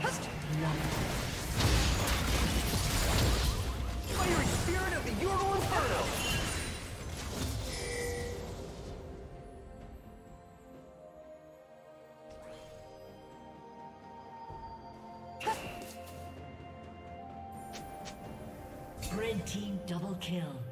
First. Fiery spirit of the Euro Inferno! Red team double kill.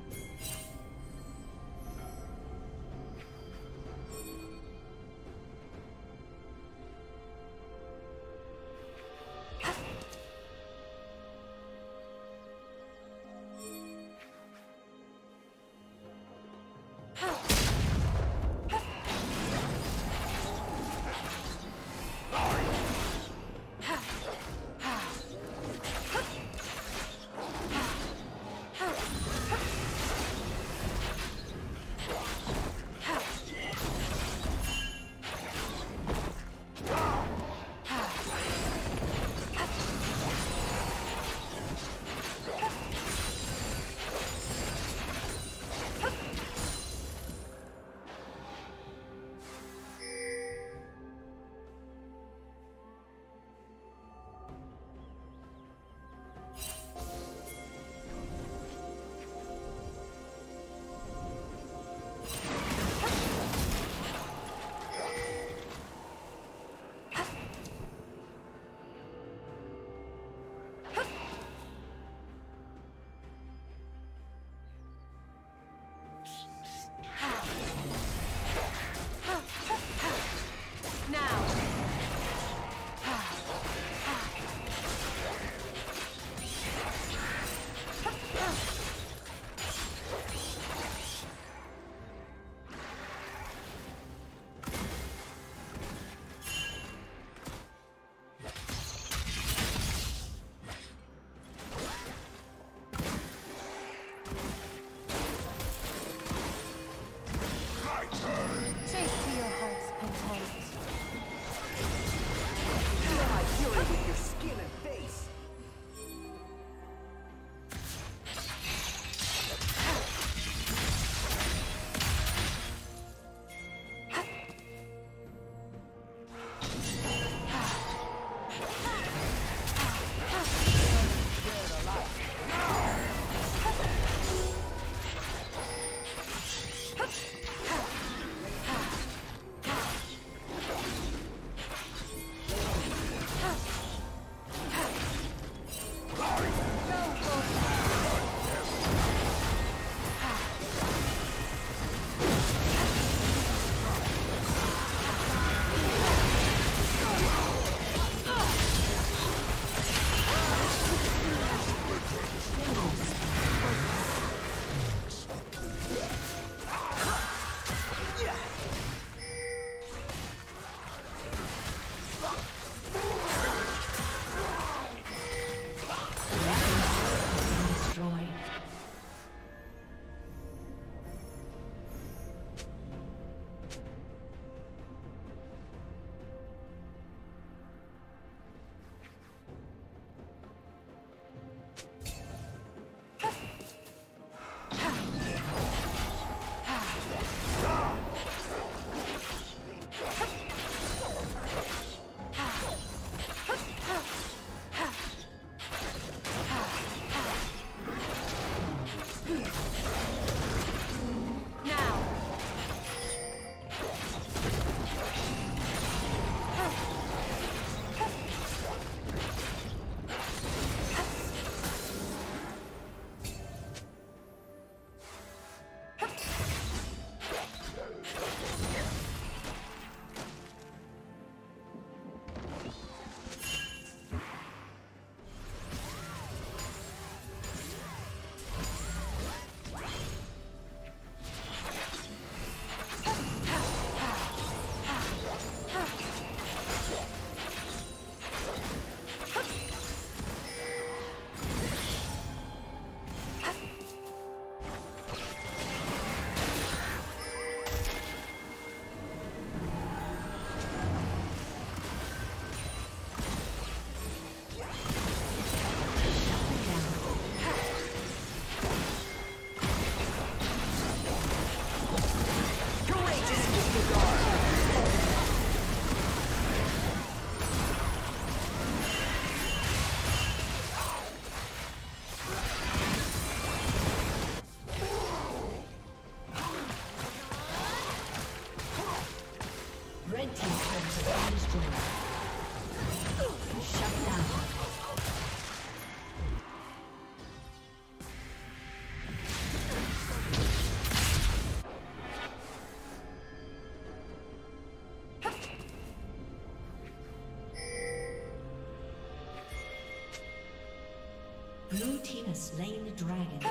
Slain the dragon.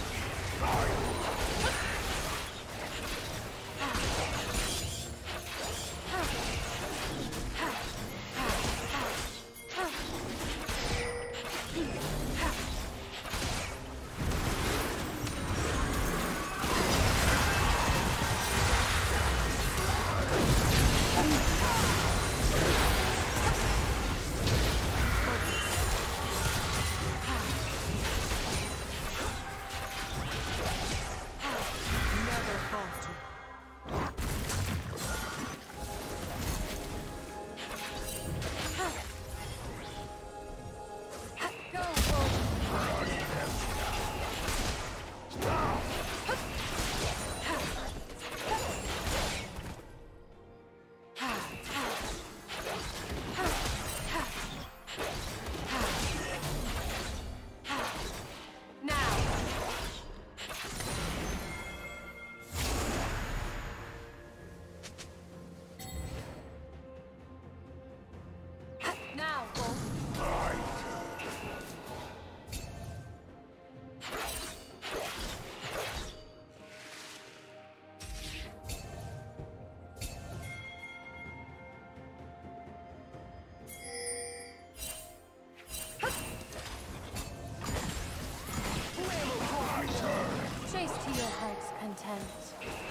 content.